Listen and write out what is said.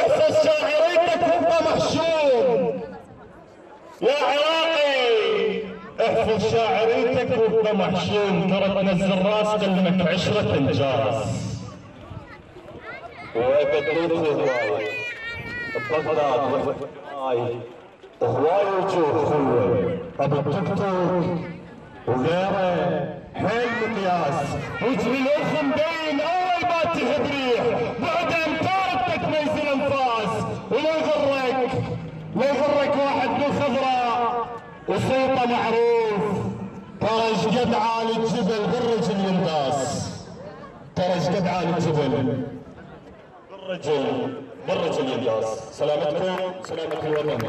احفظ شاعريتك وانت محشوم يا عراقي احفظ شاعريتك وانت محشوم ترى تنزل راسك انك عشرة انجاز وبدريت هواي. بغداد هواي. هواي وجوه خوي ابو التيك توك وغيره. حيل مقياس واجري الاخ مبين ولا يغرك لا يغرك واحد بالخضراء وصوته معروف. ترى إيش قد عالي الجبل بالرجل ينداس ترى إيش قد عالي الجبل بالرجل بالرجل ينداس سلامتكم. سلامة الوطن